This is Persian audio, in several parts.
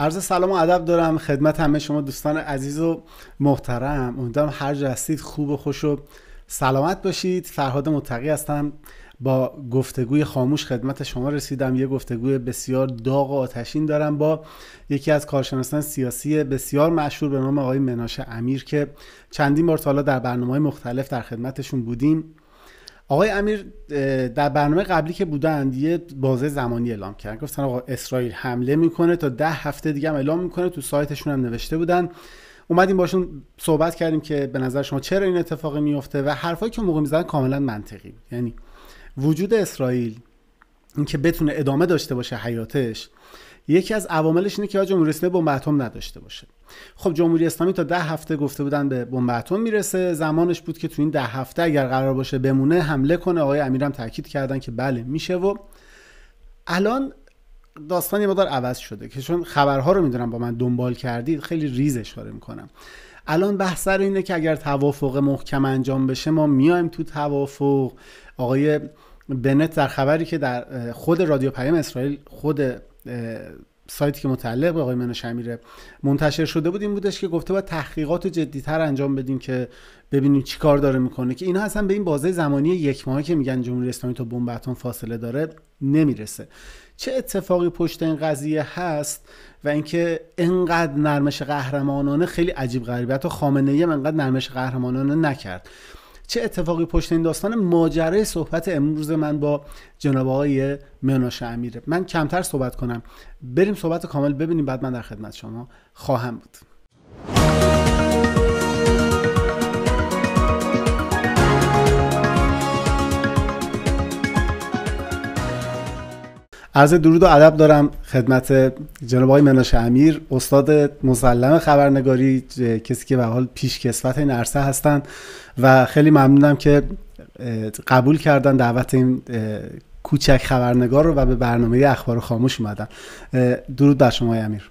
عرض سلام و ادب دارم. خدمت همه شما دوستان عزیز و محترم. امیدوارم هر جا هستید خوب و خوش و سلامت باشید. فرهاد متقی هستم. با گفتگوی خاموش خدمت شما رسیدم. یه گفتگوی بسیار داغ و آتشین دارم با یکی از کارشناسان سیاسی بسیار مشهور به نام آقای مناشه امیر که چندین بار تا در برنامه مختلف در خدمتشون بودیم. آقای امیر در برنامه قبلی که بودند یه بازه زمانی اعلام کرد گفتن آقا اسرائیل حمله می‌کنه تا ده هفته دیگه هم اعلام می‌کنه. تو سایتشون هم نوشته بودن. اومدیم باشون صحبت کردیم که به نظر شما چرا این اتفاق میفته و حرفایی که موقع می‌زنن کاملا منطقی بود. یعنی وجود اسرائیل اینکه بتونه ادامه داشته باشه حیاتش یکی از عواملش اینه که جمهوری اسلامی بمب اتم نداشته باشه. خب جمهوری اسلامی تا ده هفته گفته بودن به بمب اتم می‌رسه. زمانش بود که تو این ده هفته اگر قرار باشه بمونه حمله کنه. آقای امیرم تاکید کردن که بله میشه. و الان داستان یه مقدار عوض شده که چون خبرها رو می‌دونم با من دنبال کردید خیلی ریز اشاره می‌کنم. الان بحث سر اینه که اگر توافق محکم انجام بشه ما میایم تو توافق. آقای بنت در خبری که در خود رادیو پیام اسرائیل خود سایتی که متعلق به آقای منوش امیره منتشر شده بود این بودش که گفته باید تحقیقات جدیتر انجام بدیم که ببینیم چی کار داره می‌کنه. که اینا اصلا به این بازه زمانی یک ماهی که میگن جمهوری اسلامی تا بمب فاصله داره نمی‌رسه. چه اتفاقی پشت این قضیه هست و اینکه انقدر نرمش قهرمانانه خیلی عجیب غریبه. حتی خامنه ای انقدر نرمش قهرمانانه نکرد. چه اتفاقی پشت این داستان ماجرای صحبت امروز من با جناب آقای مناش امیره؟ من کمتر صحبت کنم. بریم صحبت کامل ببینیم بعد من در خدمت شما خواهم بود. عرض درود و ادب دارم خدمت جناب آقای مناش امیر استاد مسلم خبرنگاری کسی که به حال پیش کسوت این عرصه هستند و خیلی ممنونم که قبول کردن دعوت این کوچک خبرنگار رو و به برنامه اخبار خاموش اومدن. درود بر شما امیر.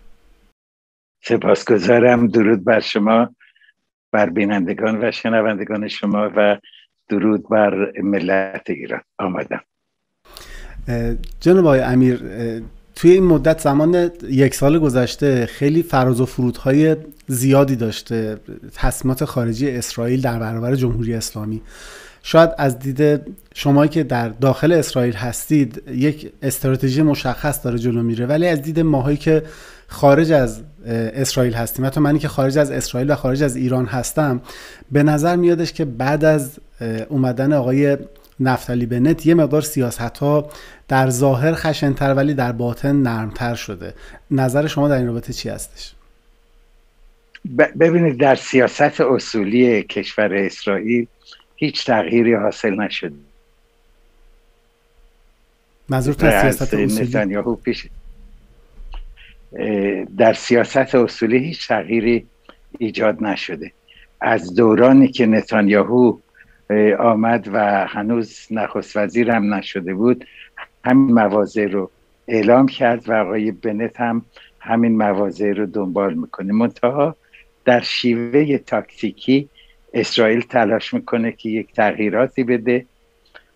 سپاسگزارم. درود بر شما بر بینندگان و شنوندگان شما و درود بر ملت ایران. آمدم. جناب آقای امیر توی این مدت زمان یک سال گذشته خیلی فراز و فرودهای زیادی داشته. تصمیمات خارجی اسرائیل در برابر جمهوری اسلامی. شاید از دید شمایی که در داخل اسرائیل هستید یک استراتژی مشخص داره جلو میره. ولی از دید ماهایی که خارج از اسرائیل هستیم حتی منی که خارج از اسرائیل و خارج از ایران هستم به نظر میادش که بعد از اومدن آقای نفتالی بنت یه مقدار سیاست ها در ظاهر خشنتر ولی در باطن نرمتر شده. نظر شما در این رابطه چی هستش؟ ببینید در سیاست اصولی کشور اسرائیل هیچ تغییری حاصل نشده منظور سیاست اصولی؟ پیش در سیاست اصولی هیچ تغییری ایجاد نشده. از دورانی که نتانیاهو آمد و هنوز نخست وزیر هم نشده بود همین مواضع رو اعلام کرد و آقای بنت هم همین مواضع رو دنبال می‌کنه. منتها در شیوه تاکتیکی اسرائیل تلاش می‌کنه که یک تغییراتی بده.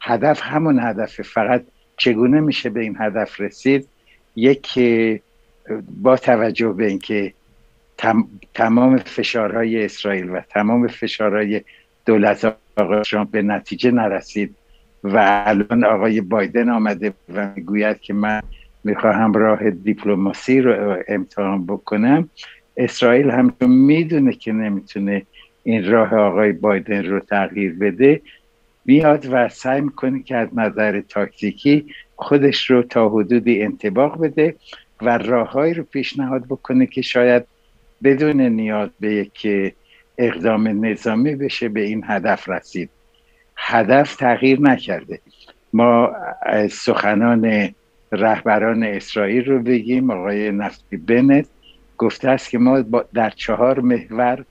هدف همون هدفه فقط چگونه میشه به این هدف رسید؟ یک با توجه به اینکه تمام فشارهای اسرائیل و تمام فشارهای دولت آقای ترامپ به نتیجه نرسید و الان آقای بایدن آمده و می‌گوید که من می‌خواهم راه دیپلماسی رو امتحان بکنم. اسرائیل هم می‌دونه که نمی‌تونه این راه آقای بایدن رو تغییر بده. میاد و سعی می‌کنه که از نظر تاکتیکی خودش رو تا حدودی انتباق بده و راههایی رو پیشنهاد بکنه که شاید بدون نیاز به یک اقدام نظامی بشه به این هدف رسید. هدف تغییر نکرده. ما سخنان رهبران اسرائیل رو بگیم آقای نفتی بنت گفته است که ما در چهار محور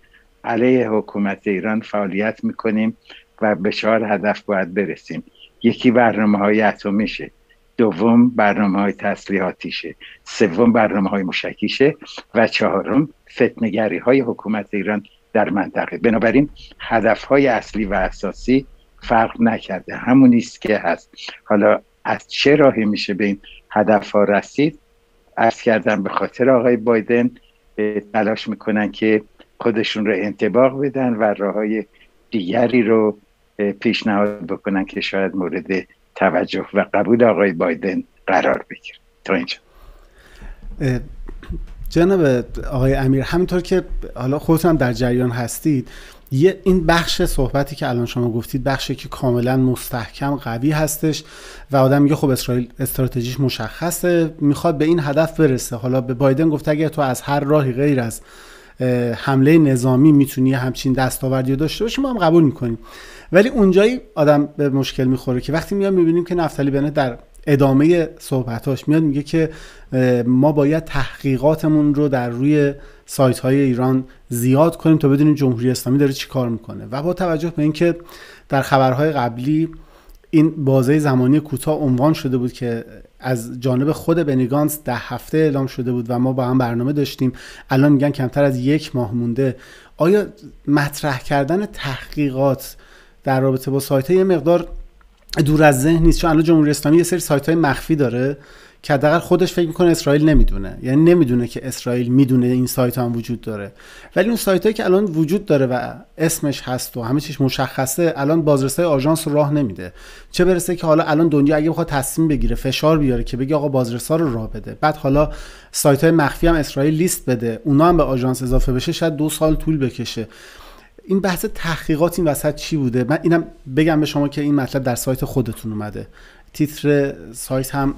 علیه حکومت ایران فعالیت می‌کنیم و به چهار هدف باید برسیم. یکی برنامه های اتمیشه دوم برنامه های تسلیحاتیشه سوم برنامه های مشکیشه و چهارم فتنگری های حکومت ایران در منطقه. بنابراین هدف های اصلی و اساسی فرق نکرده. همونی است که هست. حالا از چه راهی میشه به این هدف ها رسید؟ ارز کردم به خاطر آقای بایدن تلاش می‌کنن که خودشون رو انتباق بدن و راه های دیگری رو پیشنهاد بکنن که شاید مورد توجه و قبول آقای بایدن قرار بگیره. تا اینجا. جناب آقای امیر همینطور که حالا خودتون هم در جریان هستید یه این بخش صحبتی که الان شما گفتید بخشی که کاملا مستحکم قوی هستش و آدم میگه خب اسرائیل استراتژیش مشخصه می‌خواد به این هدف برسه. حالا به بایدن گفته اگر تو از هر راهی غیر از حمله نظامی می‌تونی همچین دستاوردی داشته باشی ما هم قبول می‌کنیم. ولی اونجایی آدم به مشکل می‌خوره که وقتی میاد می‌بینیم که نفتالی بنت در ادامه صحبتاش میاد میگه که ما باید تحقیقاتمون رو در روی سایت های ایران زیاد کنیم تا بدونیم جمهوری اسلامی داره چی کار می‌کنه. و با توجه به اینکه در خبرهای قبلی این بازه زمانی کوتاه عنوان شده بود که از جانب خود بنیگانس ده هفته اعلام شده بود و ما با هم برنامه داشتیم الان میگن کمتر از یک ماه مونده. آیا مطرح کردن تحقیقات در رابطه با سایت یه مقدار دور از ذهن نیست. چون الان جمهوری اسلامی یه سری سایت های مخفی داره که حداقل خودش فکر می‌کنه اسرائیل نمی‌دونه. یعنی نمی‌دونه که اسرائیل می‌دونه این سایت هم وجود داره. ولی اون سایت که الان وجود داره و اسمش هست و همه چیش مشخصه الان بازرسای آژانس راه نمیده. چه برسه که حالا الان دنیا اگه بخواد تصمیم بگیره فشار بیاره که بگه آقا بازرسا رو راه بده. بعد حالا سایت های مخفی هم اسرائیل لیست بده. اونا هم به آژانس اضافه بشه شاید دو سال طول بکشه. این بحث تحقیقات این وسط چی بوده؟ من اینم بگم به شما که این مطلب در سایت خودتون اومده. تیتر سایت هم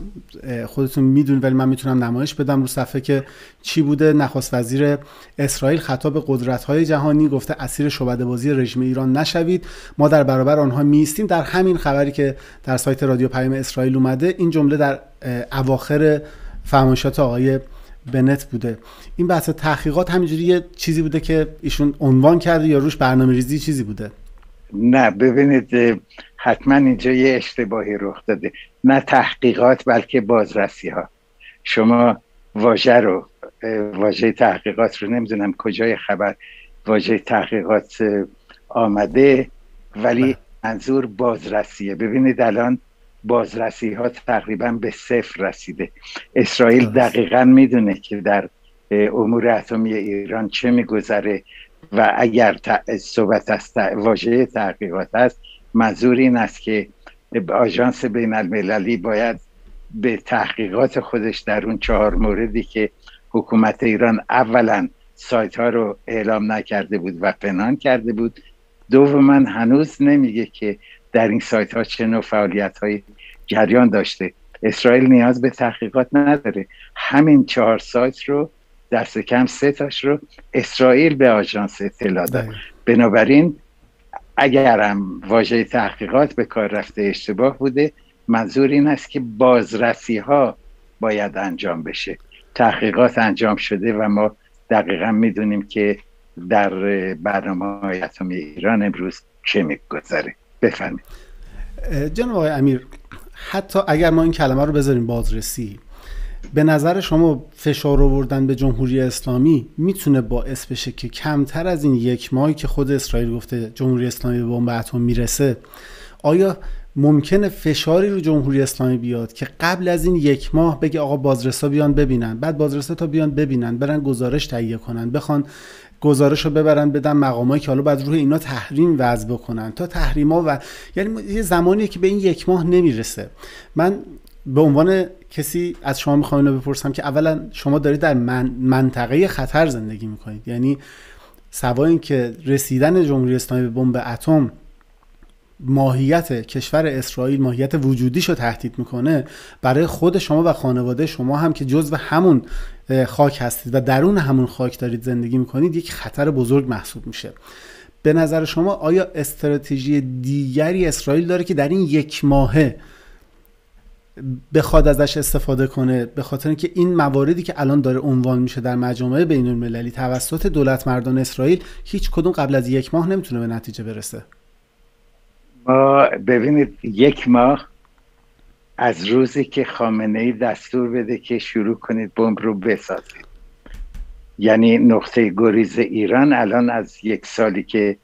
خودتون میدون ولی من می‌تونم نمایش بدم رو صفحه که چی بوده. نخست وزیر اسرائیل خطاب قدرت های جهانی گفته اسیر شعبده بازی رژیم ایران نشوید. ما در برابر آنها میستیم در همین خبری که در سایت رادیو پیام اسرائیل اومده این جمله در اواخر فرمایشات آقای بنت بوده. این بحث تحقیقات همینجوری یه چیزی بوده که ایشون عنوان کرده یا روش برنامه ریزی چیزی بوده؟ نه ببینید حتما اینجا یه اشتباهی رخ داده. نه تحقیقات بلکه بازرسی ها شما واژه رو واژه تحقیقات رو نمی‌دونم کجای خبر واژه تحقیقات آمده ولی بله. منظور بازرسیه. ببینید الان بازرسی ها تقریبا به صفر رسیده. اسرائیل دقیقا می‌دونه که در امور اتمی ایران چه میگذره و اگر صحبت از واژه تحقیقات است منظور این است که آژانس بین المللی باید به تحقیقات خودش در اون چهار موردی که حکومت ایران اولا سایت ها رو اعلام نکرده بود و پنهان کرده بود دوما هنوز نمیگه که در این سایت ها چه نوع فعالیت های جریان داشته. اسرائیل نیاز به تحقیقات نداره. همین چهار سایت رو دست کم سه تاش رو اسرائیل به آژانس اطلاع داد. بله. بنابراین اگرم واژه تحقیقات به کار رفته اشتباه بوده منظور این است که بازرسی ها باید انجام بشه. تحقیقات انجام شده و ما دقیقا می‌دونیم که در برنامه های اتمی ایران امروز چه میگذره. بفرمایید. جناب آقای امیر حتی اگر ما این کلمه رو بذاریم بازرسی به نظر شما فشار آوردن به جمهوری اسلامی می‌تونه باعث بشه که کمتر از این یک ماهی که خود اسرائیل گفته جمهوری اسلامی به بمب اتم می‌رسه آیا ممکنه فشاری رو جمهوری اسلامی بیاد که قبل از این یک ماه بگه آقا بازرسا بیان ببینن بعد بازرسا تا بیان ببینن برن گزارش تهیه کنن بخوان گزارش رو ببرن بدن مقامایی که حالا بعد روی اینا تحریم وضع بکنن. تا تحریما و یعنی یه زمانی که به این یک ماه نمی‌رسه. من به عنوان کسی از شما می‌خوام اینو بپرسم که اولا شما دارید در من منطقه خطر زندگی می‌کنید. یعنی سوا اینکه رسیدن جمهوری اسلامی به بمب اتم ماهیت کشور اسرائیل ماهیت وجودیش تهدید می‌کنه برای خود شما و خانواده شما هم که جزو همون خاک هستید و درون همون خاک دارید زندگی می‌کنید یک خطر بزرگ محسوب میشه. به نظر شما آیا استراتژی دیگری اسرائیل داره که در این یک ماهه بخواد ازش استفاده کنه؟ به خاطر اینکه این مواردی که الان داره عنوان میشه در مجامع بین المللی توسط دولت مردان اسرائیل هیچ کدوم قبل از یک ماه نمی‌تونه به نتیجه برسه. ما ببینید یک ماه از روزی که خامنه ای دستور بده که شروع کنید بمب رو بسازید. یعنی نقطه گریز ایران الان از یک سالی که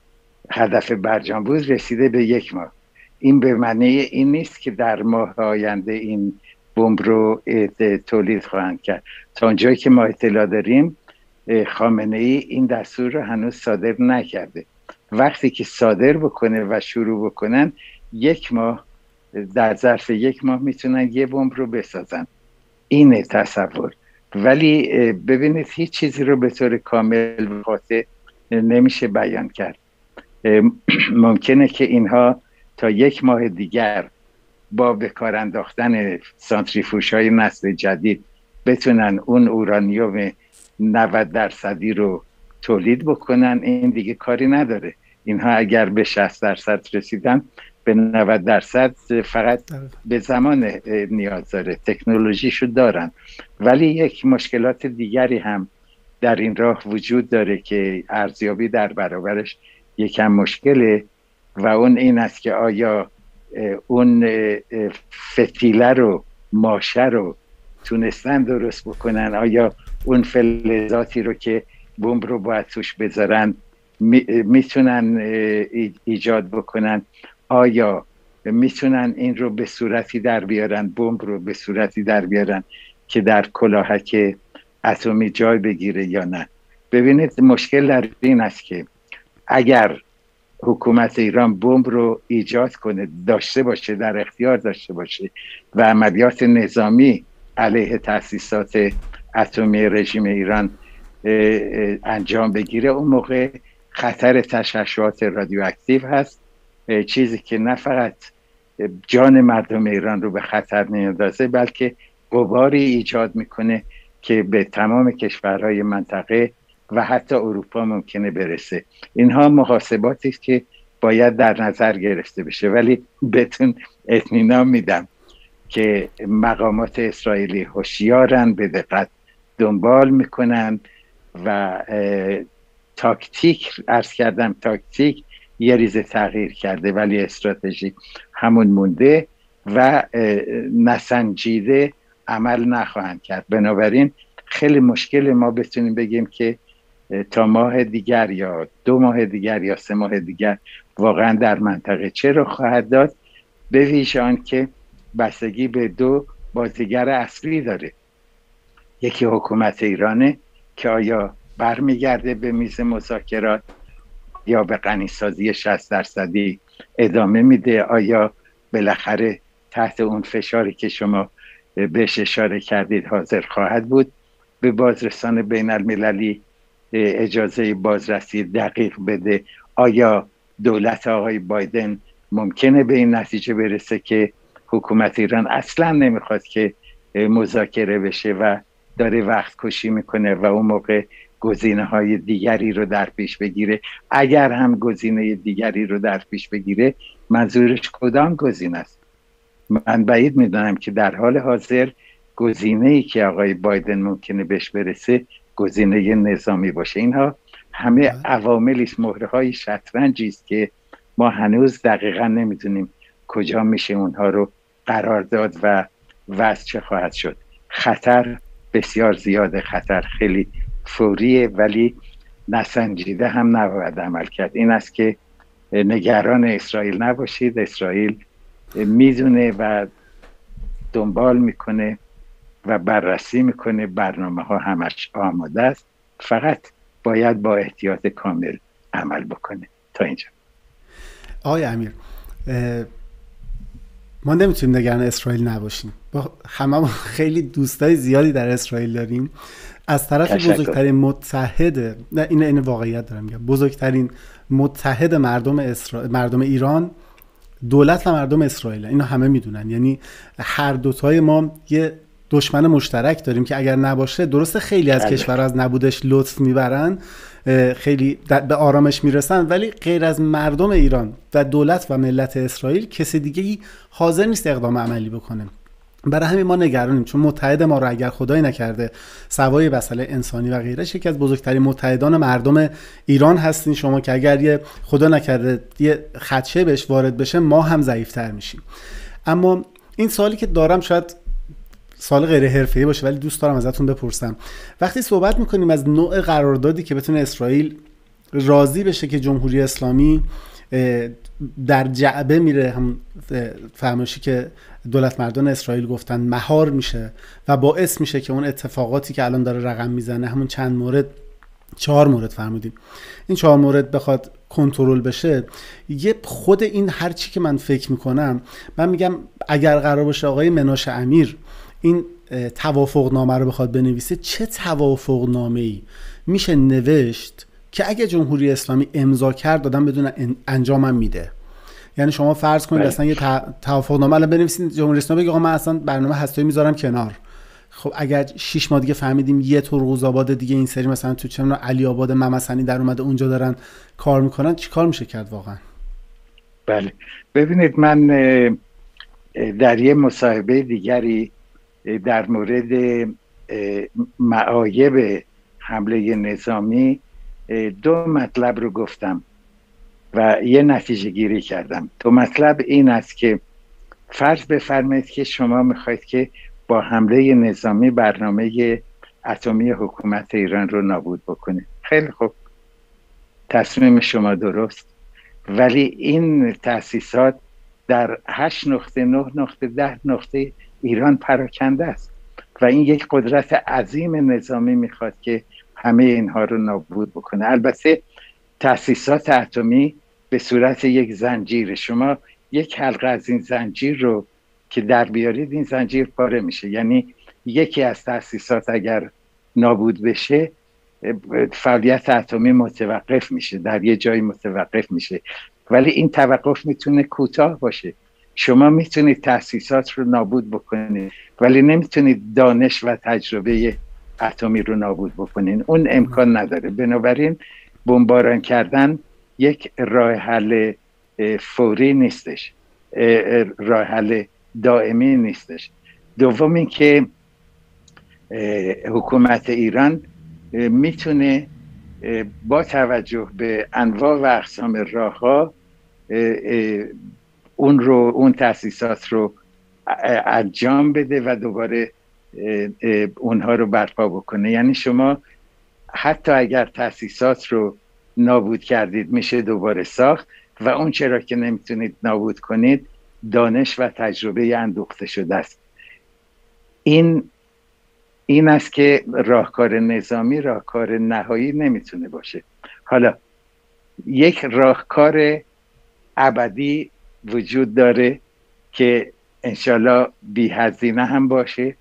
هدف برجام بود رسیده به یک ماه. این به معنی این نیست که در ماه آینده این بمب رو تولید خواهند کرد. تا اونجایی که ما اطلاع داریم خامنه ای این دستور رو هنوز صادر نکرده. وقتی که صادر بکنه و شروع بکنن یک ماه در ظرف یک ماه می‌تونن یه بمب رو بسازن. اینه تصور. ولی ببینید هیچ چیزی رو به طور کامل خاطر نمیشه بیان کرد. ممکنه که اینها تا یک ماه دیگر با به کار انداختن سانتریفوش های نسل جدید بتونن اون اورانیوم 90 درصدی رو تولید بکنن این دیگه کاری نداره. اینها اگر به 60 درصد رسیدن به 90 درصد فقط به زمان نیاز داره. تکنولوژیشو دارن. ولی یک مشکلات دیگری هم در این راه وجود داره که ارزیابی در برابرش یکم مشکله و اون این است که آیا اون فتیله رو ماشه رو تونستن درست بکنن؟ آیا اون فلزاتی رو که بمب رو باید توش بذارن؟ می‌تونن ایجاد بکنن. آیا می‌تونن این رو به صورتی در بیارن بمب رو به صورتی در بیارن که در کلاهک اتمی جای بگیره یا نه؟ ببینید مشکل در این است که اگر حکومت ایران بمب رو ایجاد کنه داشته باشه در اختیار داشته باشه و عملیات نظامی علیه تاسیسات اتمی رژیم ایران انجام بگیره اون موقع خطر تشعشعات رادیواکتیو هست. چیزی که نه فقط جان مردم ایران رو به خطر میاندازه بلکه قباری ایجاد می‌کنه که به تمام کشورهای منطقه و حتی اروپا ممکنه برسه. اینها محاسباتی است که باید در نظر گرفته بشه. ولی بهتون اطمینان میدم که مقامات اسرائیلی هوشیارن به دقت دنبال می‌کنن و تاکتیک ارز کردم تاکتیک یه ریزه تغییر کرده ولی استراتژی همون مونده و نسنجیده عمل نخواهند کرد. بنابراین خیلی مشکل ما بتونیم بگیم که تا ماه دیگر یا دو ماه دیگر یا سه ماه دیگر واقعا در منطقه چه رو خواهد داد؟ به ویژه که بستگی به دو بازیگر اصلی داره. یکی حکومت ایرانه که آیا برمیگرده به میز مذاکرات یا به غنیسازی 60 درصدی ادامه میده. آیا بالاخره تحت اون فشاری که شما بهش اشاره کردید حاضر خواهد بود؟ به بازرسان بین المللی اجازه بازرسی دقیق بده. آیا دولت آقای بایدن ممکنه به این نتیجه برسه که حکومت ایران اصلا نمی‌خواد که مذاکره بشه و داره وقت کشی می‌کنه و اون موقع گزینه های دیگری رو در پیش بگیره. اگر هم گزینه دیگری رو در پیش بگیره منظورش کدام گزینه است؟ من بعید می‌دونم که در حال حاضر گزینه ای که آقای بایدن ممکنه بهش برسه گزینه نظامی باشه. اینها همه بله. عواملی مهره های شطرنجی است که ما هنوز دقیقا نمی‌دونیم کجا میشه اونها رو قرار داد و وضع چه خواهد شد. خطر بسیار زیاده خطر خیلی فوریه ولی نسنجیده هم نباید عمل کرد. این است که نگران اسرائیل نباشید. اسرائیل می‌دونه و دنبال می‌کنه و بررسی می‌کنه. برنامه ها همش آماده است. فقط باید با احتیاط کامل عمل بکنه. تا اینجا. آقای امیر ما نمی‌تونیم نگران اسرائیل نباشیم. با همه خیلی دوستای زیادی در اسرائیل داریم. از طرف بزرگترین متحد نه این این واقعیت دارم میگم. بزرگترین متحد مردم اسرا... مردم ایران دولت و مردم اسرائیل. اینو همه می‌دونن. یعنی هر دوتای ما یه دشمن مشترک داریم که اگر نباشه درسته خیلی از بله. کشور از نبودش لطف می‌برن. خیلی به آرامش می‌رسن. ولی غیر از مردم ایران و دولت و ملت اسرائیل کسی دیگه حاضر نیست اقدام عملی بکنه. برای همین ما نگرانیم چون متحد ما رو اگر خدای نکرده سوای مسئله انسانی و غیره یکی از بزرگترین متحدان مردم ایران هستین. شما که اگر یه خدا نکرده یه خدشه بهش وارد بشه ما هم ضعیفتر میشیم. اما این سوالی که دارم شاید سال غیر حرفه‌ای باشه ولی دوست دارم ازتون بپرسم. وقتی صحبت می‌کنیم از نوع قراردادی که بتونه اسرائیل راضی بشه که جمهوری اسلامی در جعبه میره هم فرمایشی که دولت مردان اسرائیل گفتن مهار میشه و باعث میشه که اون اتفاقاتی که الان داره رقم می‌زنه همون چند مورد چهار مورد فرمودیم. این چهار مورد بخواد کنترل بشه یه خود این هر چی که من فکر می‌کنم من میگم اگر قرار باشه آقای مناش امیر این توافق نامه رو بخواد بنویسه چه توافق نامه ای میشه نوشت که اگه جمهوری اسلامی امضا کرد دادن بدون انجامم میده. یعنی شما فرض کنید بله. اصلا یه توافق نامه الان بنویسید جمهوری اسلامی بگه آقا من اصلا برنامه هستایی می‌ذارم کنار. خب اگر شش ماه دیگه فهمیدیم یه طور آباد دیگه این سری مثلا تو چه علی آباد ممسنی در اومده اونجا دارن کار می‌کنن چی کار میشه کرد واقعا؟ بله. ببینید من در یه مصاحبه دیگری در مورد معایب حمله نظامی دو مطلب رو گفتم و یه نتیجه گیری کردم. تو مطلب این است که فرض بفرمایید که شما می‌خواید که با حمله نظامی برنامه اتمی حکومت ایران رو نابود بکنه خیلی خوب. تصمیم شما درست. ولی این تاسیسات در هشت نقطه نه نقطه ده نقطه ایران پراکنده است. و این یک قدرت عظیم نظامی می‌خواد که همه اینها رو نابود بکنه. البته تاسیسات اتمی به صورت یک زنجیر. شما یک حلقه از این زنجیر رو که در بیارید این زنجیر پاره میشه. یعنی یکی از تاسیسات اگر نابود بشه فعالیت اتمی متوقف میشه در یه جایی متوقف میشه. ولی این توقف می‌تونه کوتاه باشه. شما می‌تونید تاسیسات رو نابود بکنید ولی نمی‌تونید دانش و تجربه اتمی رو نابود بکنین. اون امکان نداره. بنابراین بمباران کردن یک راه حل فوری نیستش. راه حل دائمی نیستش. دوم اینکه حکومت ایران می‌تونه با توجه به انواع و اقسام راه ها اون رو اون تاسیسات رو انجام بده و دوباره اونها رو برپا بکنه. یعنی شما حتی اگر تاسیسات رو نابود کردید میشه دوباره ساخت و اون چرا که نمی‌تونید نابود کنید دانش و تجربه اندوخته شده است. این این است که راهکار نظامی راهکار نهایی نمی‌تونه باشه. حالا یک راهکار ابدی وجود داره که انشالله بی هزینه هم باشه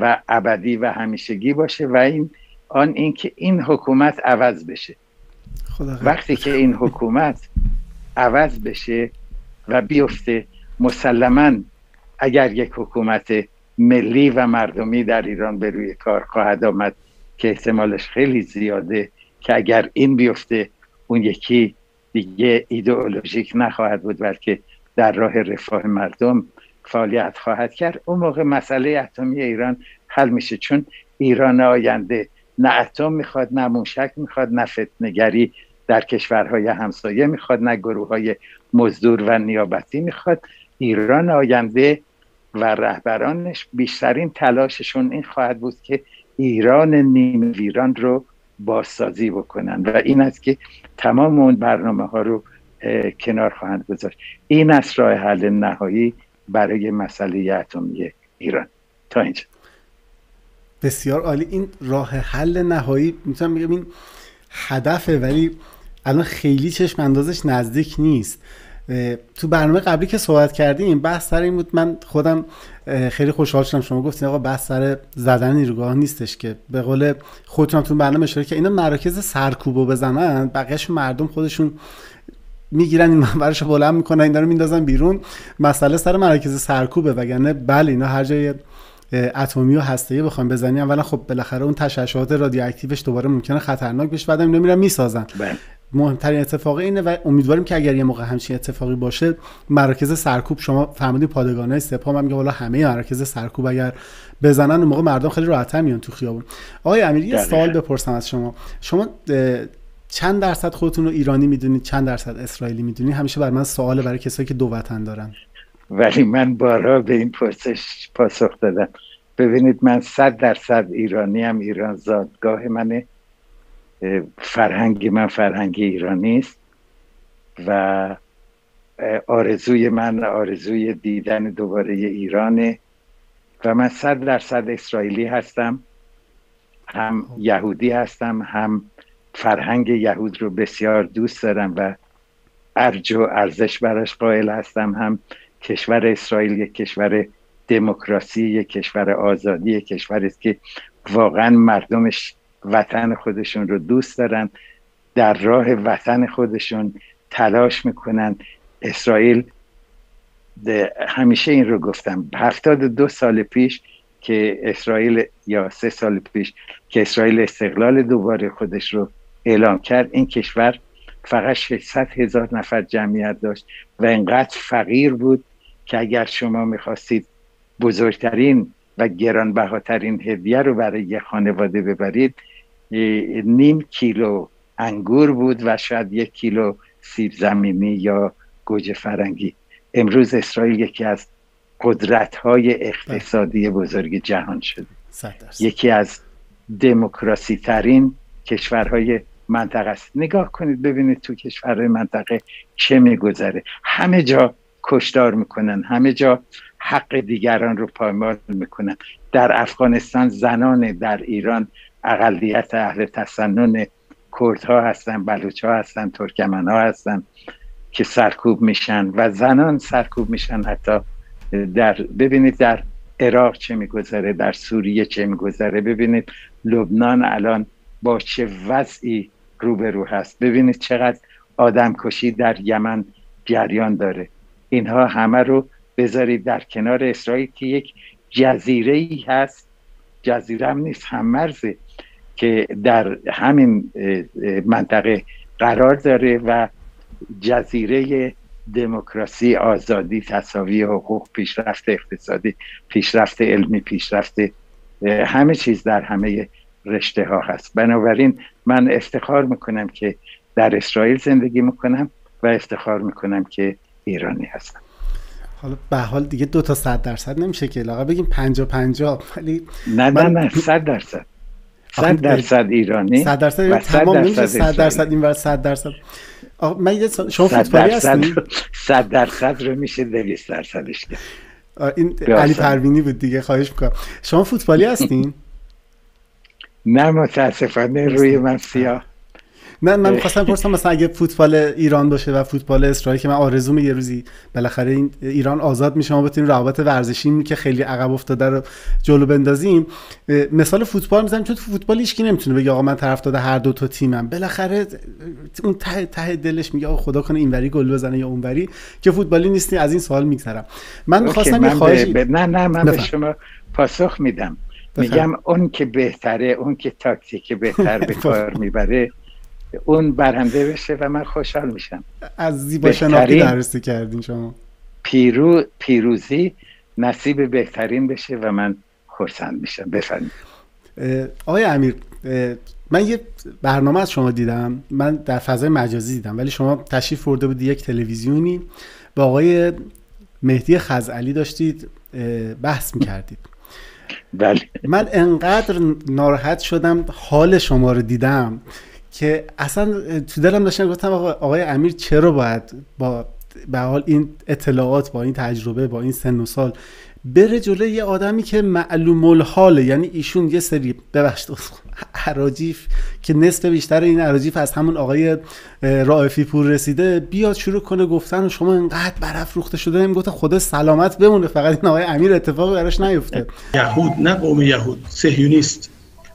و ابدی و همیشگی باشه و این آن اینکه این حکومت عوض بشه. وقتی که این حکومت عوض بشه و بیفته مسلما اگر یک حکومت ملی و مردمی در ایران به روی کار خواهد آمد که احتمالش خیلی زیاده که اگر این بیفته اون یکی دیگه ایدئولوژیک نخواهد بود بلکه در راه رفاه مردم فعالیت خواهد کرد. اون موقع مسئله اتمی ایران حل میشه چون ایران آینده نه اتم می‌خواد نه موشک می‌خواد نه فتنگری در کشورهای همسایه می‌خواد نه گروه های مزدور و نیابتی می‌خواد. ایران آینده و رهبرانش بیشترین تلاششون این خواهد بود که ایران نیم ویران رو بازسازی بکنن. و این است که تمام اون برنامه ها رو کنار خواهند گذاشت. این است راه حل نهایی برای مسئله اتمی ایران. تا اینجا. بسیار عالی. این راه حل نهایی می‌تونم بگم این هدفه ولی الان خیلی چشم اندازش نزدیک نیست. تو برنامه قبلی که صحبت کردیم بحث سر این بود. من خودم خیلی خوشحال شدم. شما گفتین آقا بحث سر زدن نیروگاه نیستش که. به قول خودتون تو برنامه اشاره که اینا مراکز سرکوبو بزنن بقیهش مردم خودشون می‌گیرن این منبرش بلند می‌کنن اینا رو میندازن بیرون. مسئله سر مراکز سرکوبه وگرنه بله اینا هر جای اتمی و هسته‌ای بخوام بزنی اولا خب بالاخره اون تشعشعات رادیواکتیوش دوباره ممکنه خطرناک بشه بعدم اینا میرن می‌سازن. بله. مهمترین اتفاق اینه و امیدواریم که اگر یه موقع همچین اتفاقی باشه مراکز سرکوب شما فهمیدی پادگانای سپاه هم میگه والا همه مراکز سرکوب اگر بزنن اون موقع مردم خیلی راحت‌تر میان تو خیابون. آقای امیر یه سوال بپرسم از شما. شما چند درصد خودتون رو ایرانی می‌دونید چند درصد اسرائیلی می‌دونید؟ همیشه بر من سوال برای کسایی که دو وطن دارن. ولی من بارها به این پرسش پاسخ دادم. ببینید من صد درصد ایرانی هم ایران زادگاه منه. فرهنگ من فرهنگ ایرانی است و آرزوی من آرزوی دیدن دوباره ایرانه و من صد درصد اسرائیلی هستم. هم یهودی هستم هم فرهنگ یهود رو بسیار دوست دارم و ارج و ارزش براش قائل هستم. هم کشور اسرائیل یک کشور دموکراسی یک کشور آزادی یک کشوری است که واقعا مردمش وطن خودشون رو دوست دارن. در راه وطن خودشون تلاش می‌کنن. اسرائیل همیشه این رو گفتم. هفتاد دو سال پیش که اسرائیل یا سه سال پیش که اسرائیل استقلال دوباره خودش رو اعلام کرد. این کشور فقط 600 هزار نفر جمعیت داشت و انقدر فقیر بود که اگر شما می‌خواستید بزرگترین و گرانبهاترین هدیه رو برای یه خانواده ببرید نیم کیلو انگور بود و شاید یک کیلو سیب زمینی یا گوجه فرنگی. امروز اسرائیل یکی از قدرت های اقتصادی بزرگ جهان شده. یکی از دموکراسی ترین کشورهای منطقه است. نگاه کنید ببینید تو کشورهای منطقه چه میگذره. همه جا کشدار می‌کنن همه جا حق دیگران رو پایمال می‌کنن. در افغانستان زنان در ایران اقلیت اهل تسنن کردها هستن بلوچ ها هستن ترکمن ها هستن که سرکوب میشن و زنان سرکوب میشن حتی در ببینید در عراق چه میگذره در سوریه چه میگذره. ببینید لبنان الان با چه وضعی روبرو هست. ببینید چقدر آدم کشی در یمن جریان داره. اینها همه رو بذارید در کنار اسرائیل که یک جزیره ای هست. جزیره هم نیست هم مرزه که در همین منطقه قرار داره و جزیره دموکراسی آزادی تصاوی حقوق پیشرفت اقتصادی پیشرفت علمی پیشرفت همه چیز در همه رشته ها هست. بنابراین من افتخار می‌کنم که در اسرائیل زندگی می‌کنم و افتخار می‌کنم که ایرانی هستم. حالا به حال دیگه دو تا صد درصد نمیشه که لاغا بگیم پنجا پنجا ولی نه نه نه صد درصد. صد درصد ایرانی صد درصد تمام نمیشه صد درصد این ور صد درصد. من یه شما فوتبالی هستین صد درصد رو میشه دویست درصدش این علی پروینی بود دیگه خواهش می‌کنم. شما فوتبالی هستین؟ نه متاسفانه روی من سیاه. من من می‌خواستم پرسم مثلا اگه فوتبال ایران باشه و فوتبال اسرائیل که من آرزوم یه روزی بالاخره این ایران آزاد میشه ما بتونیم روابط ورزشی که خیلی عقب افتاده رو جلو بندازیم. مثال فوتبال می‌زنیم چون فوتبال هیچ نمی‌تونه بگه آقا من طرفدار هر دو تا تیمم. بالاخره اون ته ته دلش میگه آقا خدا کنه اینوری گل بزنه یا اونوری که فوتبالی نیستی از این سوال میگذرم. من می‌خواستم یه خواهش نه نه من به شما پاسخ میدم. میگم اون که بهتره اون که تاکتیک بهتر به کار می‌بره اون برنده بشه و من خوشحال میشم. از زیبا شناختی درستی کردین شما. پیرو پیروزی نصیب بهترین بشه و من خورسند میشم. بفرمایید. آقای امیر من یه برنامه از شما دیدم. من در فضای مجازی دیدم ولی شما تشریف برده بودی یک تلویزیونی. با آقای مهدی خزعلی داشتید بحث می‌کردید. بله. من انقدر ناراحت شدم حال شما رو دیدم که اصلا تو دلم داشتم گفتم آقای امیر چرا باید با به حال این اطلاعات با این تجربه با این سن و سال بره جلوی یه آدمی که معلوم الحاله یعنی ایشون یه سری ببخشید عراجیف که نصف بیشتر این عراجیف از همون آقای رائفی پور رسیده بیاد شروع کنه گفتن و شما اینقدر برف روخته شده گفت خدا سلامت بمونه. فقط این آقای امیر اتفاق براش نیفته. یهود نه قوم یهود. سهیونیست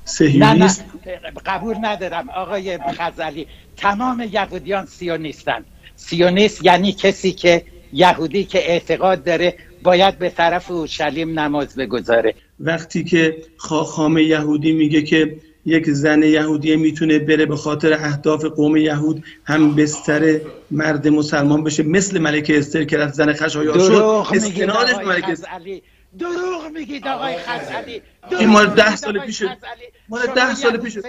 سهیونیست قبول ندارم. آقای خزلی تمام یهودیان سیونیستن. سیونیست یعنی کسی که یهودی که اعتقاد داره باید به طرف اورشلیم نماز بگذاره. وقتی که خاخام یهودی میگه که یک زن یهودی می‌تونه بره به خاطر اهداف قوم یهود هم بستر مرد مسلمان بشه مثل ملکه استر که رفت زن خشایار شد استنادش ملکه استر. دروغ میگید آقای خزعلی. این مال ده سال پیشه. مال ده سال پیشه.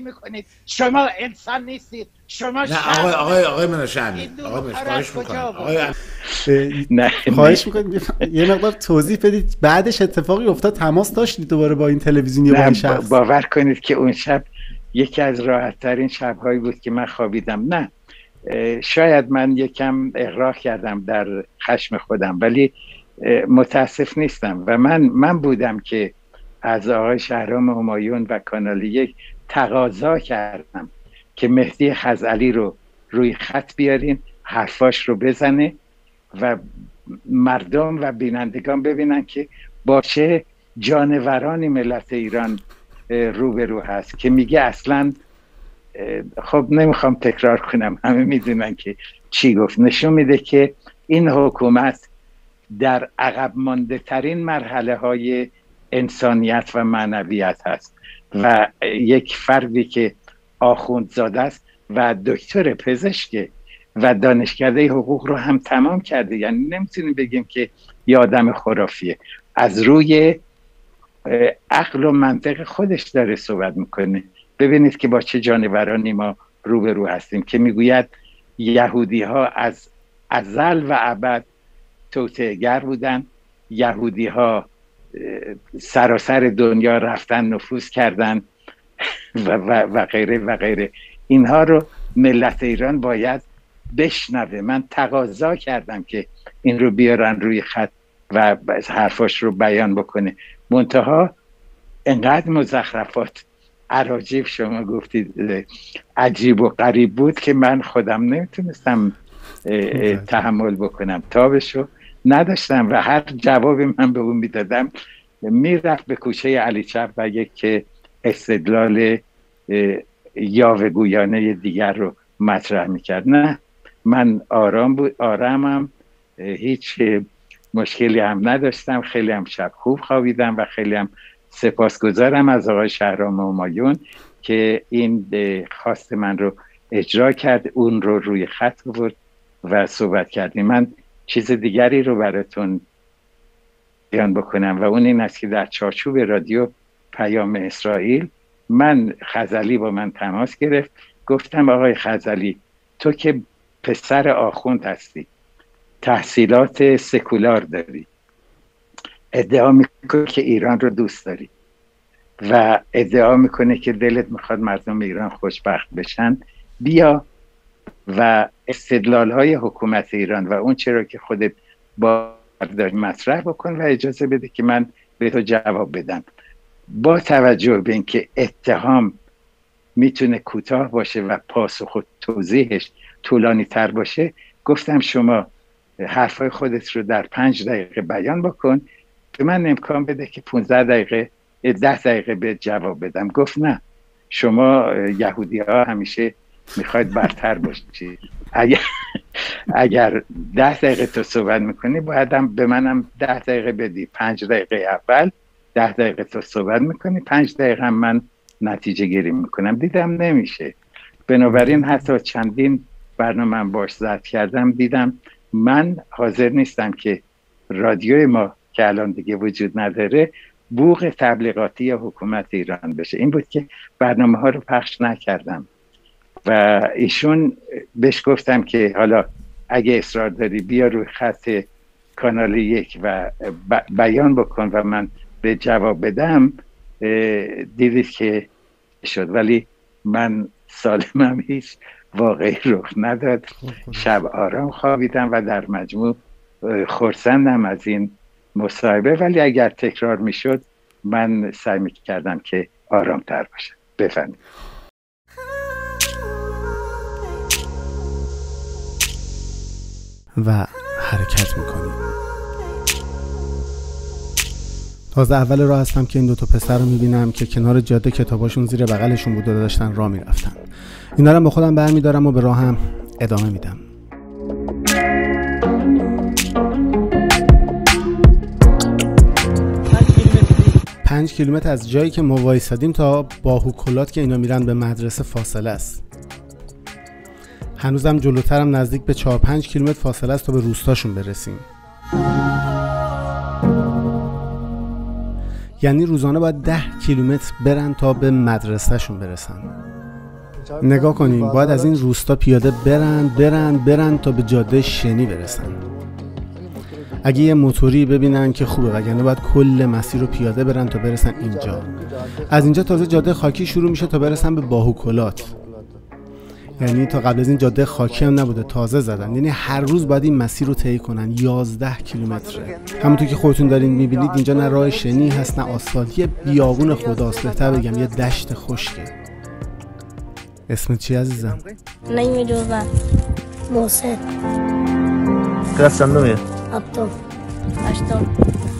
می‌کنید. شما انسان نیستید. شما نه آقای آقای آقای منشان آقای خواهش نه خواهش می‌کنم. یه مقدار توضیح بدید. بعدش اتفاقی افتاد تماس داشتید دوباره با این تلویزیونی با این شخص باور کنید که اون شب یکی از راحت ترین شبهایی بود که من خوابیدم. نه. شاید من یکم اغراق کردم در خشم خودم ولی متاسف نیستم. و من من بودم که از آقای شهرام همایون و کانال یک تقاضا کردم. که مهدی خزعلی رو روی خط بیارین حرفاش رو بزنه و مردم و بینندگان ببینن که باشه جانورانی ملت ایران روبرو هست که میگه اصلا خب نمی‌خوام تکرار کنم همه می‌دونن که چی گفت. نشون میده که این حکومت در عقب مانده ترین مرحله های انسانیت و معنویت هست و یک فردی که آخوندزاده است و دکتر پزشک و دانشکده حقوق رو هم تمام کرده. یعنی نمی‌تونیم بگیم که یه آدم خرافیه. از روی عقل و منطق خودش داره صحبت می‌کنه. ببینید که با چه جانورانی ما روبرو هستیم که می‌گوید یهودی ها از ازل و ابد توتعگر بودن. یهودی ها سراسر دنیا رفتن نفوذ کردن. و, و, و غیره و غیره. اینها رو ملت ایران باید بشنوه. من تقاضا کردم که این رو بیارن روی خط و حرفاش رو بیان بکنه. منتها انقدر مزخرفات عراجیب شما گفتید عجیب و غریب بود که من خودم نمی‌تونستم تحمل بکنم. تابشو نداشتم و هر جوابی من به اون می‌دادم می‌رفت به کوچه علی چپ و یک استدلال یاوگویانه دیگر رو مطرح می‌کرد. نه من آرام بود آرامم. هیچ مشکلی هم نداشتم. خیلی هم شب خوب خوابیدم و خیلی هم سپاسگزارم از آقای شهرام مایون که این خواست من رو اجرا کرد اون رو روی خط بود و صحبت کردیم. من چیز دیگری رو براتون بیان بکنم و اون این است که در چارچوب رادیو پیام اسرائیل من خزلی با من تماس گرفت. گفتم آقای خزلی تو که پسر آخوند هستی تحصیلات سکولار داری. ادعا می‌کنه که ایران رو دوست داری و ادعا می‌کنه که دلت می‌خواد مردم ایران خوشبخت بشن. بیا و استدلال های حکومت ایران و اون چرا که خودت با مطرح بکن و اجازه بده که من به تو جواب بدم. با توجه به اینکه اتهام می‌تونه کوتاه باشه و پاسخ و توضیحش طولانی تر باشه گفتم شما حرفای خودت رو در پنج دقیقه بیان بکن. به من امکان بده که 15 دقیقه ده دقیقه به جواب بدم. گفت نه شما یهودی ها همیشه می‌خواید برتر باشید اگر اگر ده دقیقه تو صحبت می‌کنی باید به منم ده دقیقه بدی. پنج دقیقه اول. ده دقیقه تو صحبت می‌کنی پنج دقیقه من نتیجه گیری می‌کنم. دیدم نمیشه. بنابراین حتی چندین برنامه من باش زد کردم دیدم من حاضر نیستم که رادیوی ما که الان دیگه وجود نداره بوغ تبلیغاتی یا حکومت ایران بشه. این بود که برنامه ها رو پخش نکردم. و ایشون بهش گفتم که حالا اگه اصرار داری بیا روی خط کانال یک و بیان بکن و من به جواب بدم دیدید که شد. ولی من سالمم هیچ واقعی رخ نداد. خب، شب آرام خوابیدم و در مجموع خورسندم از این مصاحبه. ولی اگر تکرار می‌شد من سعی می کردم که آرام تر باشم. بفهمید و حرکت می‌کنیم. تازه اول راه هستم که این دوتا پسر رو می‌بینم که کنار جاده کتاباشون زیر بغلشون بود و داشتن راه می‌رفتن. این دارم با خودم برمیدارم و به راهم ادامه میدم. پنج کیلومتر از جایی که ما وایسادیم تا باهوکلات که اینا میرن به مدرسه فاصله است. هنوزم جلوترم نزدیک به 4 5 کیلومتر فاصله است تا به روستاشون برسیم. یعنی روزانه باید 10 کیلومتر برن تا به مدرسهشون برسن. نگاه کنیم باید از این روستا پیاده برن برن برن تا به جاده شنی برسن. اگه یه موتوری ببینن که خوبه وگرنه باید کل مسیر رو پیاده برن تا برسن اینجا. از اینجا تازه جاده خاکی شروع میشه تا برسن به باهوکلات. یعنی تا قبل از این جاده خاکی هم نبوده تازه زدن. یعنی هر روز باید این مسیر رو طی کنن 11 کیلومتره همونطور که خودتون دارین می‌بینید اینجا نه راه شنی هست نه آسفالت. یه بیابون خداست بهتر بگم یه دشت خشکه اسم چی عزیزم؟ نمی‌دونم محسن. کلاس چندمیه؟ هفتم. هشتم.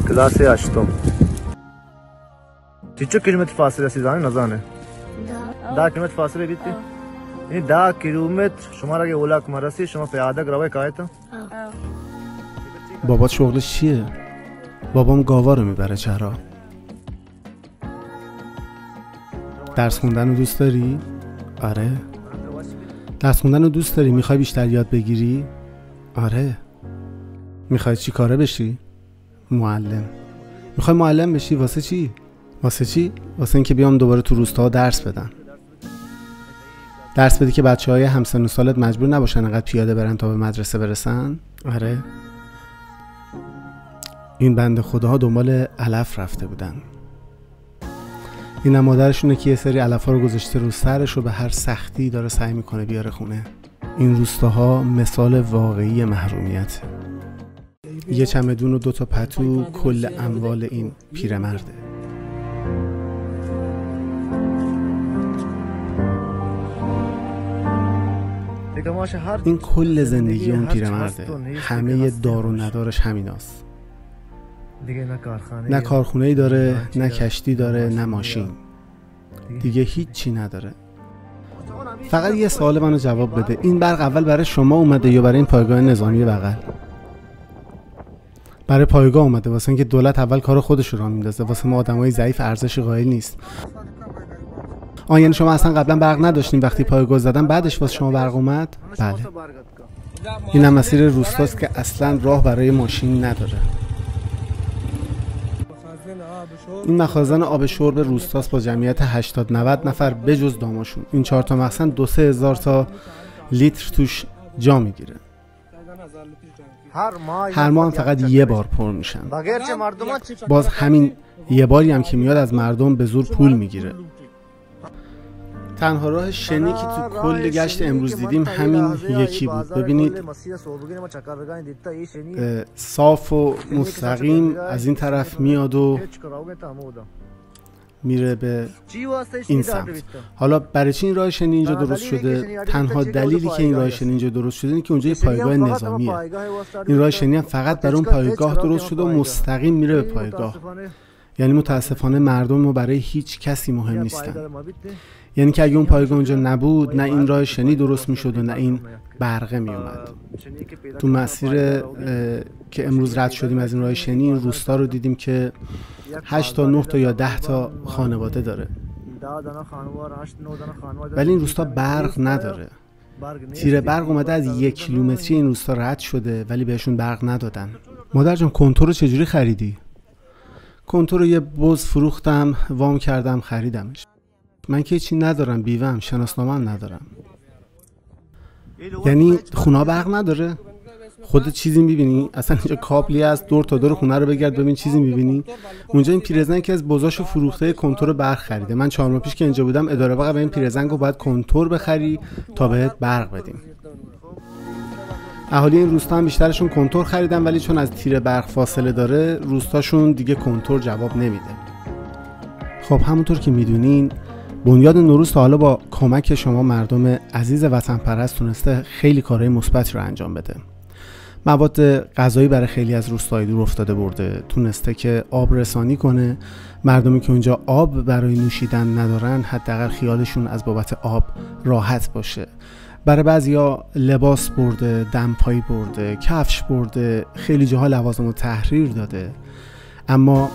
کلاس هشتم. چه کیلومتر فاصله سی زانی نزانه؟ ده کیلومتر فاصله بیتی؟ یعنی ده کیلومتر شما را اگه اولاک مرسی شما پیاده گروه کایتا؟ بابات شغلش چیه؟ بابام گاوا رو می‌بره چرا؟ درس خوندن رو دوست داری؟ آره درس خوندن رو دوست داری؟ می‌خوای بیشتر یاد بگیری؟ آره می‌خوای چی کاره بشی؟ معلم می‌خوای معلم بشی واسه چی؟ واسه چی؟ واسه اینکه بیام دوباره تو روستا درس بدم درس بدی که بچه های همسن و سالت مجبور نباشن انقدر پیاده برن تا به مدرسه برسن؟ آره. این بند خداها دنبال علف رفته بودن. این مادرشونه که یه سری علف ها رو گذاشته رو سرش و به هر سختی داره سعی می‌کنه بیاره خونه. این روستاها مثال واقعی محرومیت. یه چمدون و دو تا پتو کل اموال این پیرمرده. این کل زندگی اون پیرمرده. همه دار و ندارش همیناست. نه کارخونه ای داره نه کشتی داره نه ماشین. دیگه هیچی نداره. فقط یه سوال منو جواب بده. این برق اول برای شما اومده یا برای این پایگاه نظامی بغل؟ برای پایگاه اومده. واسه اینکه دولت اول کار خودش رو میندازه. واسه ما آدمای ضعیف ارزش قائل نیست. آن یعنی شما اصلا قبلا برق نداشتین وقتی پایگاه زدن بعدش واسه شما برق اومد؟ بله. این هم مسیر روستاست که اصلا راه برای ماشین نداره. این مخازن آب شرب روستاست با جمعیت 80 90 نفر بجز داماشون. این چهار تا مخزن دو سه هزار تا لیتر توش جا می‌گیره. هر ماه هم فقط یه بار پر میشن. باز همین یه باری هم که میاد از مردم به زور پول می‌گیره. تنها راه شنی که تو کل گشت امروز دیدیم همین یکی بود. ببینید صاف و مستقیم از این طرف میاد و میره به این سمت. حالا برای چی این راه شنی اینجا درست شده؟ تنها دلیلی که این راه شنی اینجا درست شده اینه که اونجا یه پایگاه نظامیه. این راه شنی هم فقط برای اون پایگاه درست شده و مستقیم میره به پایگاه. یعنی متاسفانه مردم ما برای هیچ کسی مهم نیستن. یعنی که اگه اون پایگاه اونجا نبود نه این راه شنی درست می‌شد و نه این برقه میومد تو مسیر که امروز رد شدیم از این راه شنی این روستا رو دیدیم که 8 تا 9 تا یا 10 تا خانواده داره. ولی این روستا برق نداره. تیر برق اومده از یک کیلومتری این روستا رد شده ولی بهشون برق ندادن. مادر جان کنتور رو چجوری خریدی؟ کنتور رو یه بز فروختم وام کردم خریدمش. من که چی ندارم بیوم شناسنامه ندارم. یعنی خونه برق نداره؟ خودت چیزی می‌بینی؟ اصلا اینجا کابلی از دور تا دور خونه رو بگرد ببین چیزی می‌بینی. اونجا این پیرزن که از بزاشو فروخته کنتور برق خریده. من چهار ماه پیش که اینجا بودم اداره به این پیرزن گفت باید کنتور بخری تا بهت برق بدیم. اهالی این روستا هم بیشترشون کنتور خریدن ولی چون از تیر برق فاصله داره روستاشون دیگه کنتور جواب نمیده. خب همونطور که می‌دونین بنیاد نوروز تا حالا با کمک شما مردم عزیز وطن پرست تونسته خیلی کارهای مثبت رو انجام بده. مواد غذایی برای خیلی از روستایی دور افتاده برده. تونسته که آب رسانی کنه. مردمی که اونجا آب برای نوشیدن ندارن حداقل خیالشون از بابت آب راحت باشه. برای بعضیا لباس برده دمپایی برده کفش برده خیلی جاها لوازم و تحریر داده. اما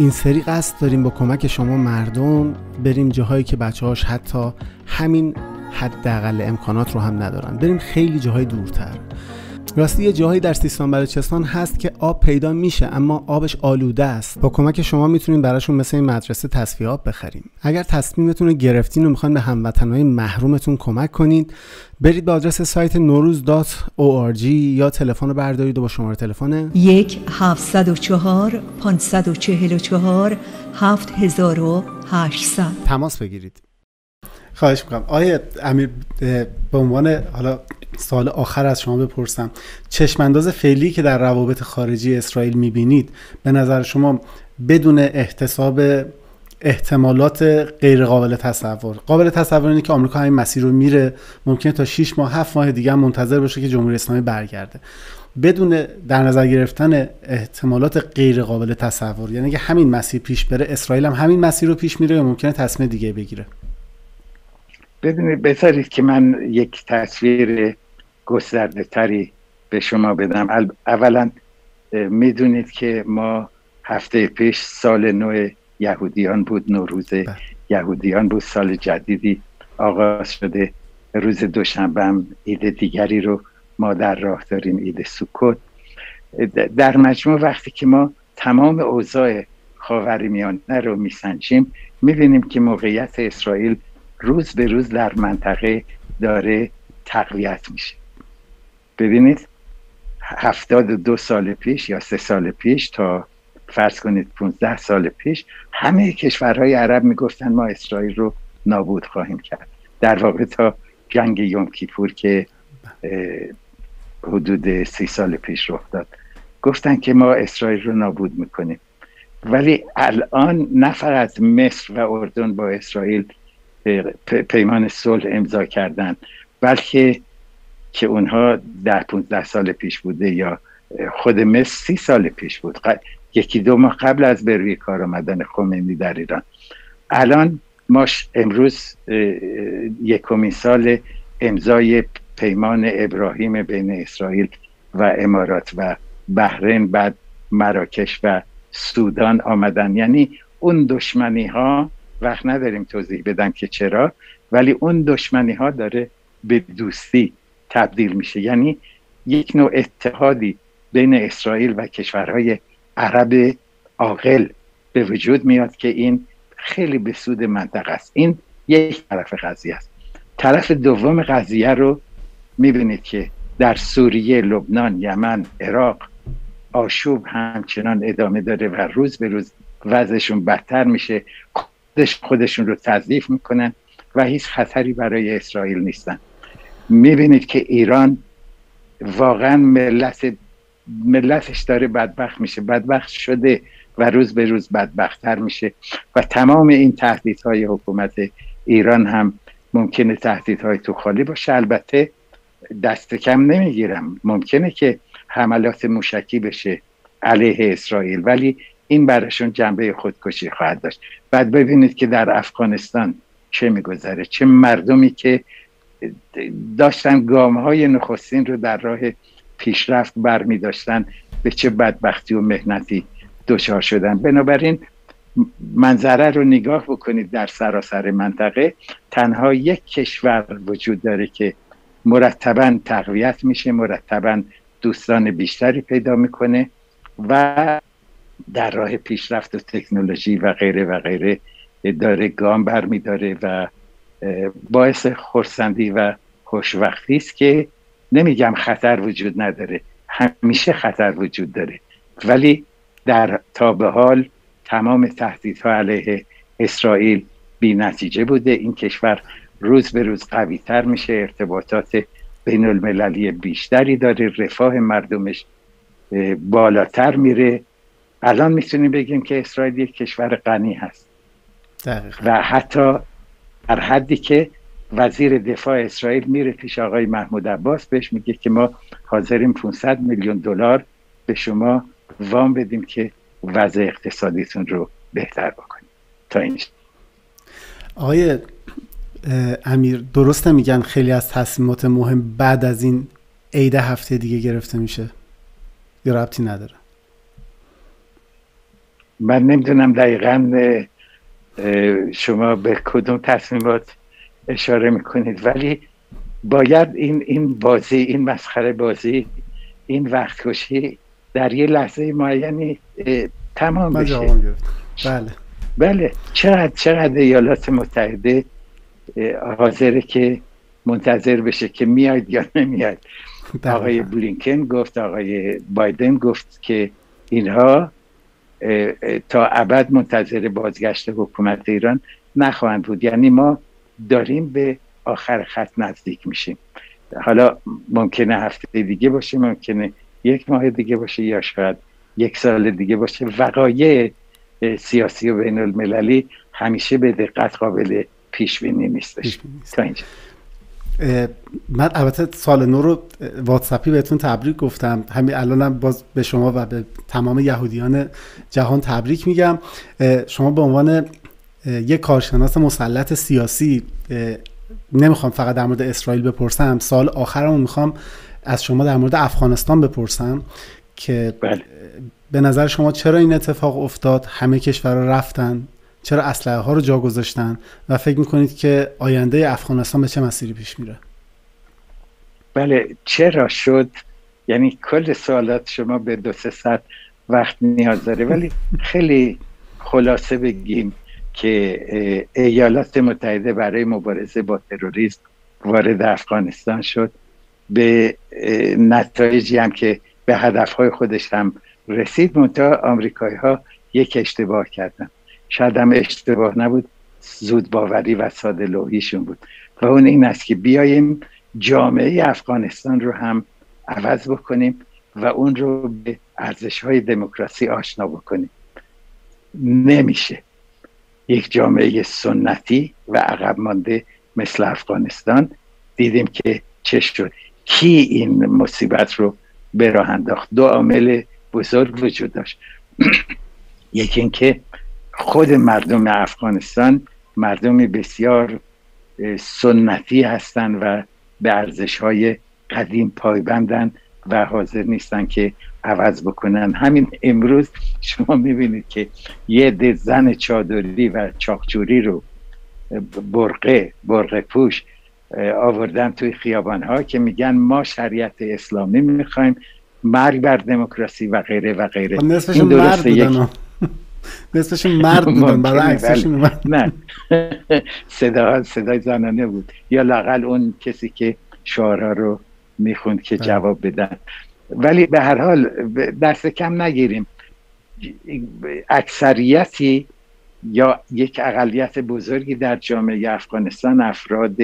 این سری قصد داریم با کمک شما مردم بریم جاهایی که بچه هاش حتی همین حداقل امکانات رو هم ندارن. بریم خیلی جاهای دورتر. راستی یه جاهایی در سیستان بلوچستان هست که آب پیدا میشه اما آبش آلوده است. با کمک شما می‌تونیم براشون مثل این مدرسه تصفیه آب بخریم. اگر تصمیمتون رو گرفتین و می‌خواین به هموطنهای محرومتون کمک کنید برید به آدرس سایت نوروز یا تلفن رو بردارید و با شماره تلفن یک 704 544 7800 تماس بگیرید. خواهش می‌کنم. آیا امیر به عنوان حالا سال آخر از شما بپرسم. چشمانداز فعلی که در روابط خارجی اسرائیل می‌بینید به نظر شما بدون احتساب احتمالات غیر قابل تصور قابل تصور اینه که آمریکا همین مسیر رو میره ممکنه تا 6 ماه 7 ماه دیگه منتظر باشه که جمهوری اسلامی برگرده. بدون در نظر گرفتن احتمالات غیر قابل تصور یعنی که همین مسیر پیش بره اسرائیل هم همین مسیر رو پیش میره یا ممکنه تصمیم دیگه بگیره. ببینید بذارید که من یک تصویر گسترده تری به شما بدم. اولا می‌دونید که ما هفته پیش سال نو یهودیان بود نوروز بله. یهودیان بود سال جدیدی آغاز شده. روز دوشنبه هم عید دیگری رو ما در راه داریم عید سکوت. در مجموع وقتی که ما تمام اوضاع خاورمیانه رو میسنجیم می‌بینیم که موقعیت اسرائیل روز به روز در منطقه داره تقویت میشه. ببینید هفتاد دو سال پیش یا سه سال پیش تا فرض کنید 15 سال پیش همه کشورهای عرب می‌گفتن ما اسرائیل رو نابود خواهیم کرد. در واقع تا جنگ یوم کیپور که حدود سی سال پیش رخ داد. گفتن که ما اسرائیل رو نابود می‌کنیم. ولی الان نه فقط مصر و اردن با اسرائیل پیمان صلح امضا کردن بلکه که اونها ده 15 سال پیش بوده یا خود مصر سی سال پیش بود. یکی دو ماه قبل از به روی کار آمدن خمینی در ایران. الان ما امروز یکمین سال امضای پیمان ابراهیم بین اسرائیل و امارات و بحرین بعد مراکش و سودان آمدن. یعنی اون دشمنی ها وقت نداریم توضیح بدم که چرا ولی اون دشمنی ها داره به دوستی تبدیل میشه. یعنی یک نوع اتحادی بین اسرائیل و کشورهای عرب عاقل به وجود میاد که این خیلی به سود منطقه است. این یک طرف قضیه است. طرف دوم قضیه رو می‌بینید که در سوریه، لبنان، یمن، عراق آشوب همچنان ادامه داره و روز به روز وضعشون بدتر میشه. خودشون رو تضعیف می‌کنن و هیچ خطری برای اسرائیل نیستن. می‌بینید که ایران واقعا ملت ملتش داره بدبخت میشه. بدبخت شده و روز به روز بدبختتر میشه و تمام این تهدیدهای حکومت ایران هم ممکنه تهدیدهای تو خالی باشه. البته دست کم نمی‌گیرم. ممکنه که حملات موشکی بشه علیه اسرائیل. ولی این براشون جنبه خودکشی خواهد داشت. بعد ببینید که در افغانستان چه میگذره چه مردمی که داشتن گام های نخستین رو در راه پیشرفت برمی داشتن به چه بدبختی و مهنتی دچار شدن. بنابراین منظره رو نگاه بکنید در سراسر منطقه. تنها یک کشور وجود داره که مرتبا تقویت میشه مرتبا دوستان بیشتری پیدا می‌کنه و در راه پیشرفت و تکنولوژی و غیره و غیره داره گام برمیداره و باعث خورسندی و خوشوقتی است که نمیگم خطر وجود نداره. همیشه خطر وجود داره. ولی در تا به حال تمام تهدیدها علیه اسرائیل بی نتیجه بوده. این کشور روز به روز قوی تر میشه. ارتباطات بین المللی بیشتری داره. رفاه مردمش بالاتر میره. الان می‌تونیم بگیم که اسرائیل یک کشور غنی هست. و حتی در حدی که وزیر دفاع اسرائیل میره پیش آقای محمود عباس بهش میگه که ما حاضریم 500 میلیون دلار به شما وام بدیم که وضع اقتصادیتون رو بهتر بکنیم. تا اینجا آقای امیر درست میگن خیلی از تصمیمات مهم بعد از این عید هفته دیگه گرفته میشه؟ یا ربطی نداره؟ من نمی‌دونم دقیقا شما به کدوم تصمیمات اشاره می‌کنید ولی باید این این بازی این مسخره بازی این وقت کشی در یه لحظه معینی تمام بشه. بله. بله. چقدر چقدر ایالات متحده حاضره که منتظر بشه که میاد یا نمیاد. آقای بلینکن گفت آقای بایدن گفت که اینها تا ابد منتظر بازگشت حکومت ایران نخواهند بود. یعنی ما داریم به آخر خط نزدیک میشیم. حالا ممکنه هفته دیگه باشه ممکنه یک ماه دیگه باشه یا شاید یک سال دیگه باشه. وقایع سیاسی و بین المللی همیشه به دقت قابل پیش بینی نیستش تا اینجا. من البته سال نو رو واتساپی بهتون تبریک گفتم. همین الانم باز به شما و به تمام یهودیان جهان تبریک میگم. شما به عنوان یک کارشناس مسلط سیاسی نمی‌خوام فقط در مورد اسرائیل بپرسم سال آخرمو می‌خوام از شما در مورد افغانستان بپرسم که بله. به نظر شما چرا این اتفاق افتاد؟ همه کشورها رفتن؟ چرا اسلحه ها رو جا گذاشتن و فکر می‌کنید که آینده افغانستان به چه مسیری پیش میره؟ بله چرا شد؟ یعنی کل سوالات شما به دو سه ساعت وقت نیاز داره. ولی خیلی خلاصه بگیم که ایالات متحده برای مبارزه با تروریسم وارد افغانستان شد. به نتایجی هم که به هدفهای خودش هم رسید منتها آمریکایی ها یک اشتباه کردن. شاید هم اشتباه نبود. زود باوری و ساده لوحیشون بود. و اون این است که بیایم جامعه افغانستان رو هم عوض بکنیم و اون رو به ارزش های دموکراسی آشنا بکنیم. نمیشه یک جامعه سنتی و عقب مانده مثل افغانستان دیدیم که چه شد. کی این مصیبت رو به راه انداخت؟ دو عامل بزرگ وجود داشت. یکی اینکه خود مردم افغانستان مردمی بسیار سنتی هستند و به ارزش های قدیم پایبندن و حاضر نیستن که عوض بکنن. همین امروز شما می‌بینید که یه ده زن چادری و چاقچوری رو برقه برقه پوش آوردن توی خیابان ها که میگن ما شریعت اسلامی می‌خوایم مرگ بر دموکراسی و غیره و غیره. خب این درسته یک نصفشون مرد بودن برای عکسشون نه. صدا صدای زنانه بود. یا لاقل اون کسی که شعارها رو می‌خوند که بله. جواب بدن. ولی به هر حال دست کم نگیریم. اکثریتی یا یک اقلیت بزرگی در جامعه افغانستان افراد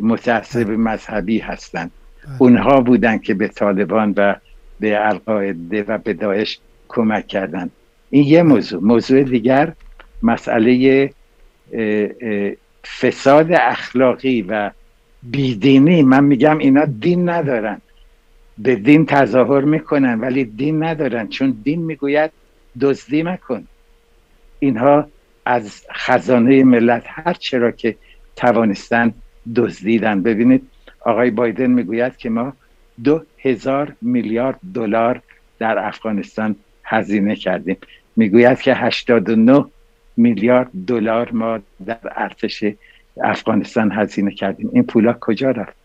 متعصب بله. مذهبی هستند. بله. اونها بودن که به طالبان و به القاعده و به داعش کمک کردند. این یه موضوع موضوع دیگر مسئله فساد اخلاقی و بیدینی. من میگم اینا دین ندارن. به دین تظاهر می‌کنن ولی دین ندارن. چون دین می‌گوید دزدی مکن. اینها از خزانه ملت هر چرا که توانستن دزدیدن. ببینید آقای بایدن می‌گوید که ما دو هزار میلیارد دلار در افغانستان هزینه کردیم. می‌گوید که 89 میلیارد دلار ما در ارتش افغانستان هزینه کردیم. این پولا کجا رفت؟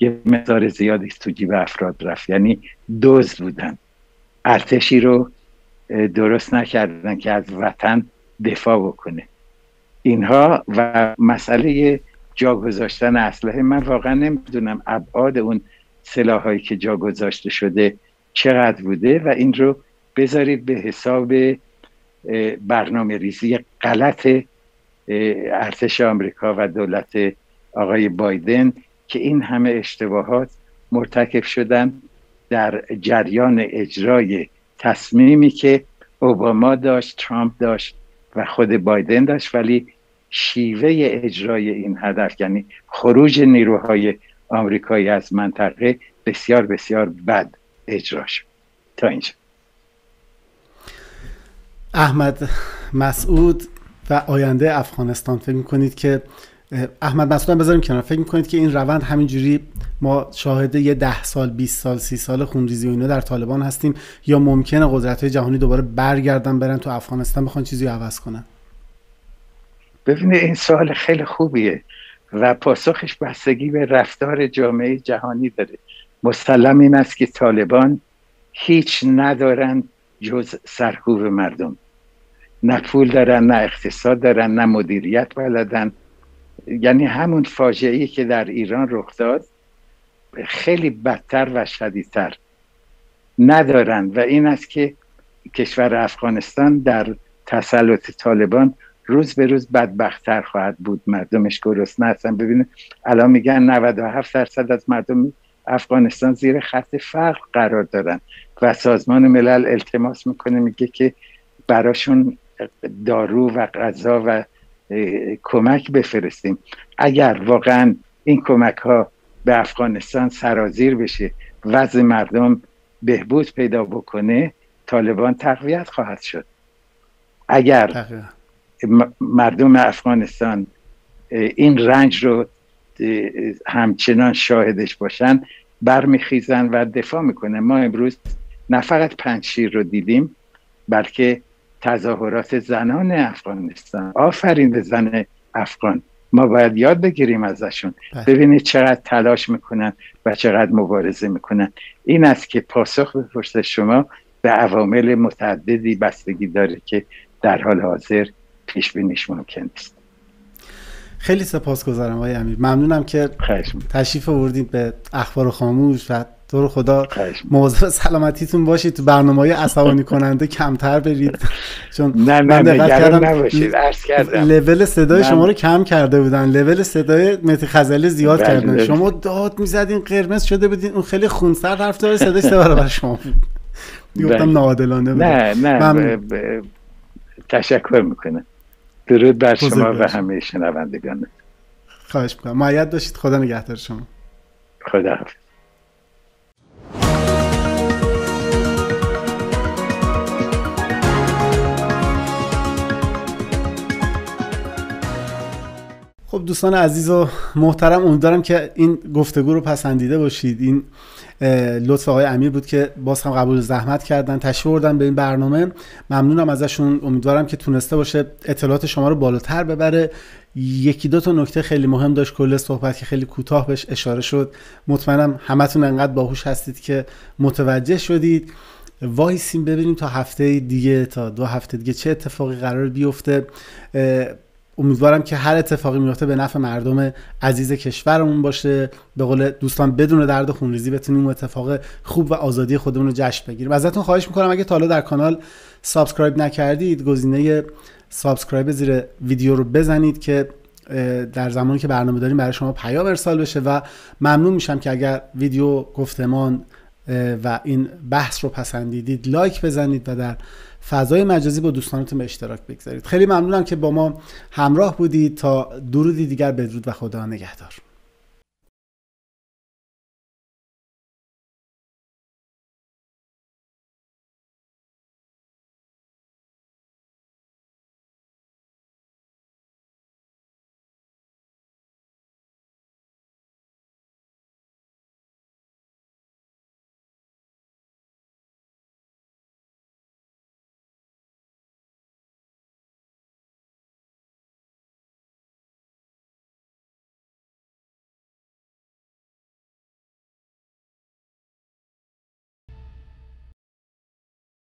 یه مقدار زیادی تو جیب افراد رفت. یعنی دوز بودن. ارتشی رو درست نکردن که از وطن دفاع بکنه. اینها و مسئله جا گذاشتن اسلحه من واقعا نمی‌دونم ابعاد اون سلاحایی که جا گذاشته شده چقدر بوده و این رو بذارید به حساب برنامه ریزی غلط ارتش آمریکا و دولت آقای بایدن که این همه اشتباهات مرتکب شدن در جریان اجرای تصمیمی که اوباما داشت ترامپ داشت و خود بایدن داشت. ولی شیوه اجرای این هدف یعنی خروج نیروهای آمریکایی از منطقه بسیار بسیار بد اجرا شد. تا اینجا. احمد مسعود و آینده افغانستان. فکر می‌کنید که احمد مسعود بذاریم کنار. فکر می‌کنید که این روند همینجوری ما شاهد یه ده سال 20 سال سی سال خونریزی و اینا در طالبان هستیم یا ممکنه قدرت های جهانی دوباره برگردن برن تو افغانستان بخوان چیزی عوض کنن؟ ببینید این سوال خیلی خوبیه و پاسخش بستگی به رفتار جامعه جهانی داره. مسلم این است که طالبان هیچ ندارند جز سرکوب مردم. نه پول دارن نه اقتصاد دارن نه مدیریت بلدن. یعنی همون فاجعه که در ایران رخ داد خیلی بدتر و شدیدتر ندارن. و این است که کشور افغانستان در تسلط طالبان روز به روز بدبختتر خواهد بود. مردمش گرسنه هستن. ببینید الان میگن 97 درصد از مردم افغانستان زیر خط فقر قرار دارن و سازمان ملل التماس می‌کنه میگه که براشون دارو و غذا و کمک بفرستیم. اگر واقعا این کمک ها به افغانستان سرازیر بشه وضع مردم بهبود پیدا بکنه طالبان تقویت خواهد شد. اگر مردم افغانستان این رنج رو همچنان شاهدش باشن برمیخیزن و دفاع می‌کنن ما امروز نه فقط پنجشیر رو دیدیم بلکه تظاهرات زنان افغانستان. آفرین به زن افغان. ما باید یاد بگیریم ازشون. بله. ببینید چقدر تلاش می‌کنن و چقدر مبارزه می‌کنن. این است که پاسخ بپرسه شما به عوامل متعددی بستگی داره که در حال حاضر پیش بینیش ممکن است. خیلی سپاسگزارم آقای امیر. ممنونم که تشریف آوردید به اخبار خاموش و تو خدا موضوع سلامتیتون باشید تو برنامه های عصبانی کننده کمتر برید. چون نه نه من کردم عرض کردم. لول صدای شما رو کم کرده بودن. لول صدای متی خزلی زیاد بله، کردن. بله. شما داد می‌زدین قرمز شده بودین. اون خیلی خونسر حرف داره صدای سه برابر شما گفتم بله. ناعادلانه نه نه تشکر می‌کنه درود بر شما و همه شنوندگان خواهش می‌کنم. معید داشتید خدا نگهدار شما. خدا حافظ خب دوستان عزیز و محترم امیدوارم که این گفتگو رو پسندیده باشید. این لطف آقای امیر بود که باز هم قبول زحمت کردن تشریف بردن به این برنامه. ممنونم ازشون. امیدوارم که تونسته باشه اطلاعات شما رو بالاتر ببره. یکی دو تا نکته خیلی مهم داشت کل صحبت که خیلی کوتاه بهش اشاره شد. مطمئنم همتون انقدر باهوش هستید که متوجه شدید. وایسیم ببینیم تا هفته دیگه تا دو هفته دیگه چه اتفاقی قرار بیفته. امیدوارم که هر اتفاقی میفته به نفع مردم عزیز کشورمون باشه. به قول دوستان بدون درد خونریزی بتونیم اون اتفاق خوب و آزادی خودمون رو جشن بگیریم. ازتون خواهش می‌کنم اگه تا حالا در کانال subscribe نکردید گزینه subscribe زیر ویدیو رو بزنید که در زمانی که برنامه داریم برای شما پیام ارسال بشه و ممنون میشم که اگر ویدیو گفتمان و این بحث رو پسندیدید لایک بزنید و در فضای مجازی با دوستانتون به اشتراک بگذارید. خیلی ممنونم که با ما همراه بودید. تا درودی دیگر بدرود و خدا نگهدار.